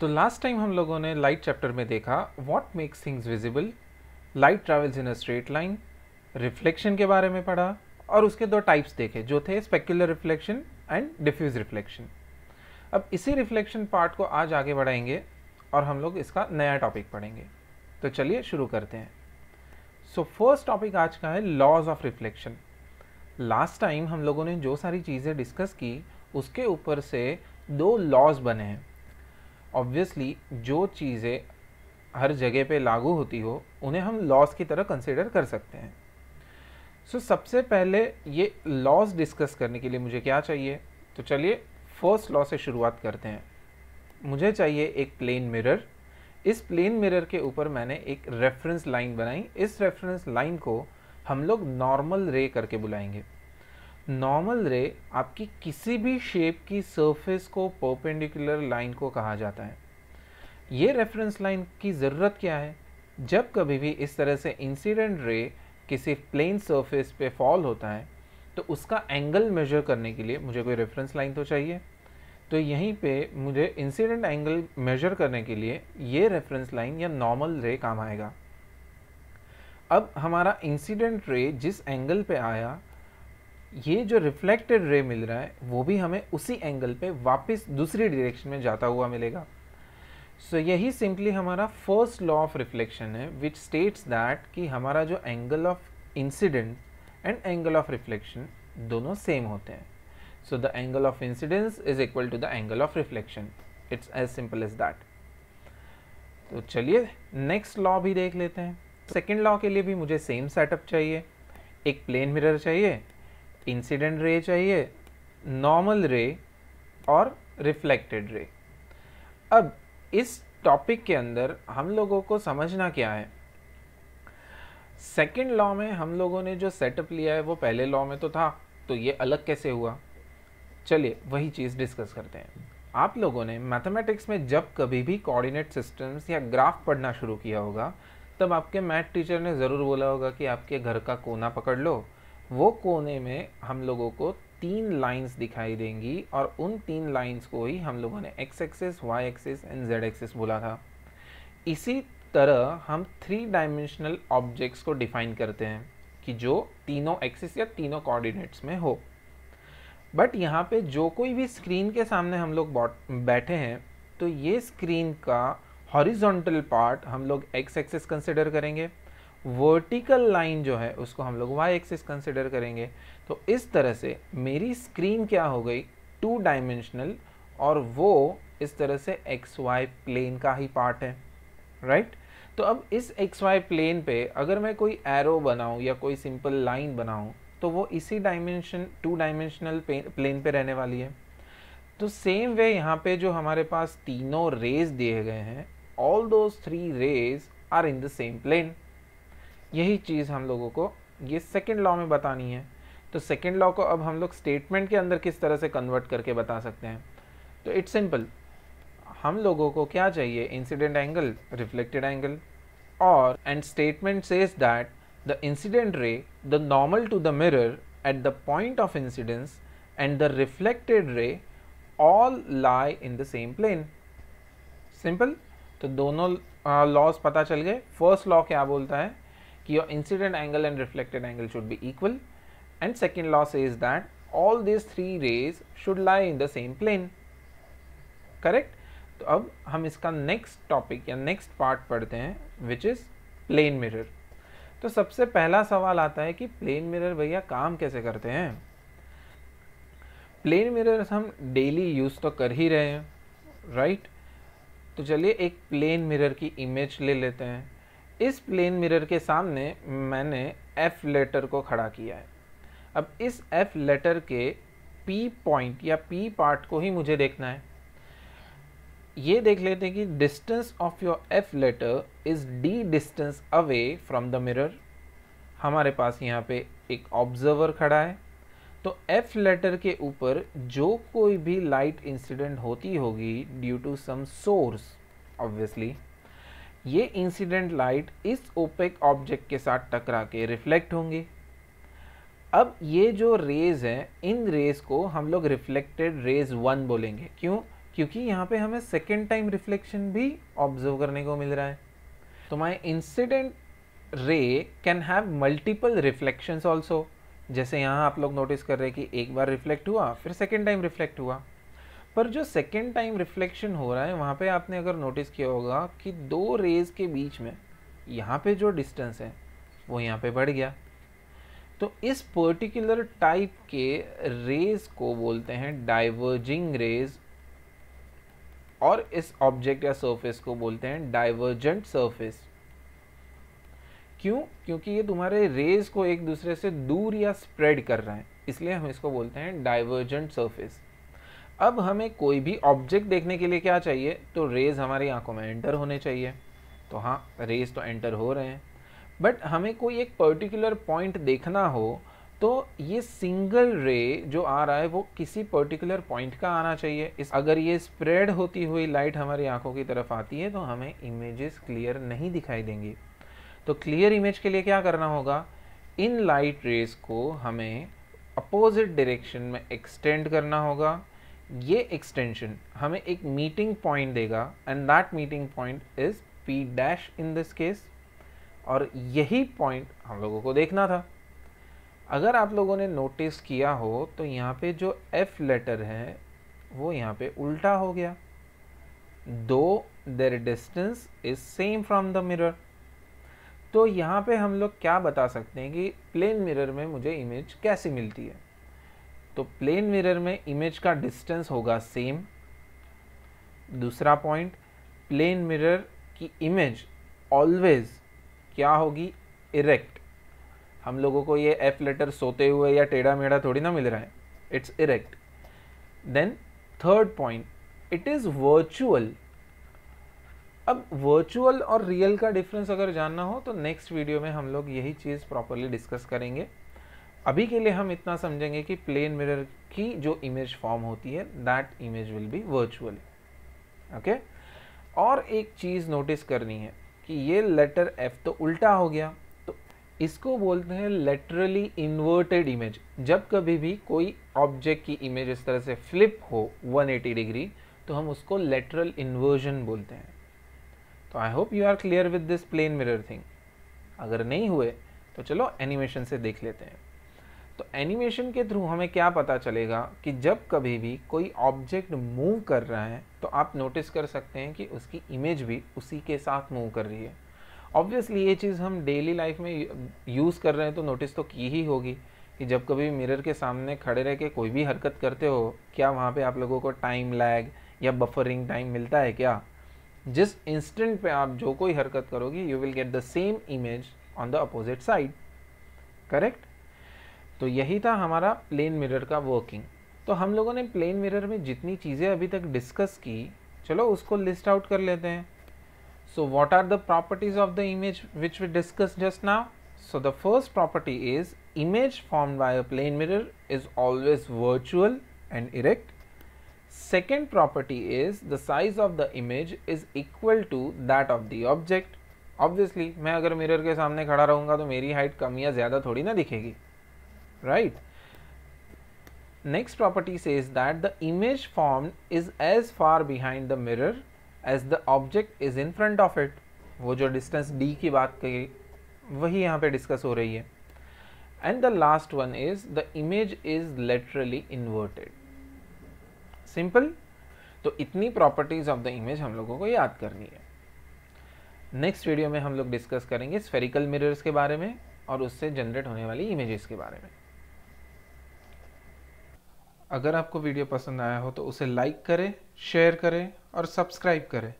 तो last time हम लोगों ने लाइट चैप्टर में देखा what makes things visible light travels in a straight line reflection के बारे में पढ़ा और उसके दो टाइप्स देखे, जो थे specular reflection and diffuse reflection अब इसी रिफ्लेक्शन पार्ट को आज आगे बढ़ाएँगे और हम लोग इसका नया टॉपिक पढ़ेंगे। तो चलिए शुरू करते हैं। सो फ़र्स्ट टॉपिक आज का है laws of reflection last time हम लोगों ने जो सारी चीज़ें डिस्कस की, उसके ऊपर से दो लॉज बने हैं। ऑब्वियसली जो चीज़ें हर जगह पे लागू होती हो उन्हें हम लॉस की तरह कंसिडर कर सकते हैं। सो so, सबसे पहले ये लॉस डिस्कस करने के लिए मुझे क्या चाहिए? तो चलिए फ़र्स्ट लॉ से शुरुआत करते हैं। मुझे चाहिए एक प्लेन मिरर इस प्लेन मिरर के ऊपर मैंने एक रेफरेंस लाइन बनाई। इस रेफरेंस लाइन को हम लोग नॉर्मल रे करके बुलाएँगे। नॉर्मल रे आपकी किसी भी शेप की सरफेस को परपेंडिकुलर लाइन को कहा जाता है। ये रेफरेंस लाइन की ज़रूरत क्या है? जब कभी भी इस तरह से इंसिडेंट रे किसी प्लेन सरफेस पे फॉल होता है तो उसका एंगल मेजर करने के लिए मुझे कोई रेफरेंस लाइन तो चाहिए। तो यहीं पे मुझे इंसिडेंट एंगल मेजर करने के लिए ये रेफरेंस लाइन या नॉर्मल रे काम आएगा। अब हमारा इंसिडेंट रे जिस एंगल पे आया ये जो रिफ्लेक्टेड रे मिल रहा है वो भी हमें उसी एंगल पे वापस दूसरी डायरेक्शन में जाता हुआ मिलेगा। सो so, यही सिंपली हमारा फ़र्स्ट लॉ ऑफ़ रिफ्लेक्शन है विच स्टेट्स दैट कि हमारा जो angle of incident and angle of reflection दोनों सेम होते हैं। So the angle of incidence is equal to the angle of reflection it's as simple as that तो चलिए next law भी देख लेते हैं। सेकेंड लॉ के लिए भी मुझे सेम सेटअप चाहिए। एक प्लेन मिरर चाहिए। इंसिडेंट रे चाहिए नॉर्मल रे और रिफ्लेक्टेड रे अब इस टॉपिक के अंदर हम लोगों को समझना क्या है? सेकेंड लॉ में हम लोगों ने जो सेटअप लिया है, वो पहले लॉ में तो था तो ये अलग कैसे हुआ? चलिए, वही चीज़ डिस्कस करते हैं। आप लोगों ने मैथमेटिक्स में जब कभी भी कोऑर्डिनेट सिस्टम्स या ग्राफ पढ़ना शुरू किया होगा, तब आपके मैथ टीचर ने ज़रूर बोला होगा कि आपके घर का कोना पकड़ लो वो कोने में हम लोगों को तीन लाइंस दिखाई देंगी और उन तीन लाइंस को ही हम लोगों ने X axis Y axis and Z axis बोला था। इसी तरह हम थ्री डायमेंशनल ऑब्जेक्ट्स को डिफाइन करते हैं कि जो तीनों एक्सिस या तीनों कोऑर्डिनेट्स में हो। बट यहाँ पे जो कोई भी स्क्रीन के सामने हम लोग बैठे हैं तो ये स्क्रीन का हॉरिजॉन्टल पार्ट हम लोग एक्स एक्सिस कंसिडर करेंगे। वर्टिकल लाइन जो है, उसको हम लोग वाई एक्सिस कंसिडर करेंगे। तो इस तरह से मेरी स्क्रीन क्या हो गई? टू डायमेंशनल और वो इस तरह से एक्स वाई प्लेन का ही पार्ट है राइट right? तो अब इस एक्स वाई प्लेन पे अगर मैं कोई एरो बनाऊँ या कोई सिंपल लाइन बनाऊँ तो वो इसी डायमेंशन टू डायमेंशनल प्लेन पे रहने वाली है। तो सेम वे यहाँ पे जो हमारे पास तीनों रेज दिए गए हैं all those three rays are in the same plane यही चीज़ हम लोगों को ये सेकेंड लॉ में बतानी है। तो सेकेंड लॉ को अब हम लोग स्टेटमेंट के अंदर किस तरह से कन्वर्ट करके बता सकते हैं? तो इट्स सिंपल हम लोगों को क्या चाहिए? इंसिडेंट एंगल रिफ्लेक्टेड एंगल और and statement says that the incident ray the normal to the mirror at the point of incidence and the reflected ray all lie in the same plane simple तो दोनों laws पता चल गए। First law क्या बोलता है? Your incident angle and reflected angle should be equal and second law says that all these three rays should lie in the same plane correct तो अब हम इसका नेक्स्ट टॉपिक या नेक्स्ट पार्ट पढ़ते हैं विच इज़ प्लेन मिरर तो सबसे पहला सवाल आता है कि प्लेन मिरर भैया काम कैसे करते हैं प्लेन मिरर हम डेली यूज़ तो कर ही रहे हैं राइट तो चलिए एक प्लेन मिरर की इमेज ले लेते हैं इस प्लेन मिरर के सामने मैंने एफ़ लेटर को खड़ा किया है। अब इस एफ़ लेटर के पी पॉइंट या पी पार्ट को ही मुझे देखना है। ये देख लेते हैं कि distance of your F letter is D distance away from the mirror हमारे पास यहाँ पे एक ऑब्जर्वर खड़ा है। तो एफ़ लेटर के ऊपर जो कोई भी लाइट इंसिडेंट होती होगी due to some source obviously ये इंसिडेंट लाइट इस ओपेक ऑब्जेक्ट के साथ टकरा के रिफ्लेक्ट होंगे। अब ये जो रेज हैं, इन रेज को हम लोग रिफ्लेक्टेड रेज वन बोलेंगे। क्यों? क्योंकि यहाँ पे हमें सेकेंड टाइम रिफ्लेक्शन भी ऑब्ज़र्व करने को मिल रहा है। तो my incident ray can have multiple reflections also जैसे यहाँ आप लोग नोटिस कर रहे हैं कि एक बार रिफ्लेक्ट हुआ, फिर सेकेंड टाइम रिफ्लेक्ट हुआ। पर जो सेकेंड टाइम रिफ्लेक्शन हो रहा है, वहाँ पे आपने अगर नोटिस किया होगा कि दो रेज के बीच में, यहाँ पे जो डिस्टेंस है, वो यहाँ पे बढ़ गया। तो इस पर्टिकुलर टाइप के रेज को बोलते हैं डाइवर्जिंग रेज और इस ऑब्जेक्ट या सरफेस को बोलते हैं डाइवर्जेंट सरफेस क्यों? क्योंकि ये तुम्हारे रेज को एक दूसरे से दूर या स्प्रेड कर रहा है। इसलिए हम इसको बोलते हैं डाइवर्जेंट सरफेस अब हमें कोई भी ऑब्जेक्ट देखने के लिए क्या चाहिए? तो रेज हमारी आँखों में एंटर होने चाहिए। तो हाँ रेज तो एंटर हो रहे हैं। बट हमें कोई एक पर्टिकुलर पॉइंट देखना हो तो ये सिंगल रे जो आ रहा है, वो किसी पर्टिकुलर पॉइंट का आना चाहिए। इस, अगर ये स्प्रेड होती हुई लाइट हमारी आँखों की तरफ़ आती है तो हमें इमेजेस क्लियर नहीं दिखाई देंगी। तो क्लियर इमेज के लिए क्या करना होगा? इन लाइट रेज को हमें अपोजिट डायरेक्शन में एक्सटेंड करना होगा। ये एक्सटेंशन हमें एक मीटिंग पॉइंट देगा and that meeting point is P dash in this case और यही पॉइंट हम लोगों को देखना था। अगर आप लोगों ने नोटिस किया हो तो यहाँ पे जो एफ़ लेटर है, वो यहाँ पे उल्टा हो गया। दो their distance is same from the mirror तो यहाँ पे हम लोग क्या बता सकते हैं कि प्लेन मिरर में मुझे इमेज कैसी मिलती है? तो प्लेन मिरर में इमेज का डिस्टेंस होगा सेम दूसरा पॉइंट प्लेन मिरर की इमेज ऑलवेज क्या होगी? इरेक्ट हम लोगों को ये एफ़ लेटर सोते हुए या टेढ़ा मेढ़ा थोड़ी ना मिल रहा है. It's erect then third point it is virtual अब वर्चुअल और रियल का डिफरेंस अगर जानना हो तो नेक्स्ट वीडियो में हम लोग यही चीज़ प्रॉपरली डिस्कस करेंगे. अभी के लिए हम इतना समझेंगे कि प्लेन मिरर की जो इमेज फॉर्म होती है that image will be virtual okay और एक चीज़ नोटिस करनी है कि ये लेटर एफ़ तो उल्टा हो गया तो इसको बोलते हैं लेटरली इन्वर्टेड इमेज जब कभी भी कोई ऑब्जेक्ट की इमेज इस तरह से फ्लिप हो 180 डिग्री तो हम उसको लेटरल इन्वर्जन बोलते हैं. तो I hope you are clear with this plane mirror thing अगर नहीं हुए तो चलो एनिमेशन से देख लेते हैं. तो एनिमेशन के थ्रू हमें क्या पता चलेगा कि जब कभी भी कोई ऑब्जेक्ट मूव कर रहा है तो आप नोटिस कर सकते हैं कि उसकी इमेज भी उसी के साथ मूव कर रही है। ऑब्वियसली ये चीज़ हम डेली लाइफ में यूज़ कर रहे हैं तो नोटिस तो की ही होगी कि जब कभी मिरर के सामने खड़े रह के कोई भी हरकत करते हो, क्या वहाँ पे आप लोगों को टाइम लैग या बफरिंग टाइम मिलता है क्या? जिस इंस्टेंट पे आप जो कोई हरकत करोगे you will get the same image on the opposite side correct तो यही था हमारा प्लेन मिरर का वर्किंग तो हम लोगों ने प्लेन मिरर में जितनी चीज़ें अभी तक डिस्कस की, चलो उसको लिस्ट आउट कर लेते हैं. So what are the properties of the image which we discuss just now so the first property is image form by a plane mirror is always virtual and erect second property is the size of the image is equal to that of the object. Obviously, मैं अगर mirror के सामने खड़ा रहूँगा तो मेरी height कम या ज़्यादा थोड़ी ना दिखेगी. Right? Next property says that the image formed is as far behind the mirror as the object is in front of it. वो जो distance d की बात कही, वही यहाँ पे डिस्कस हो रही है। And the last one is the image is laterally inverted simple तो इतनी प्रॉपर्टीज़ ऑफ़ द इमेज हम लोगों को याद करनी है। नेक्स्ट वीडियो में हम लोग डिस्कस करेंगे स्फेरिकल मिरर्स के बारे में और उससे जनरेट होने वाली इमेजेस के बारे में। अगर आपको वीडियो पसंद आया हो तो उसे लाइक करें, शेयर करें और सब्सक्राइब करें।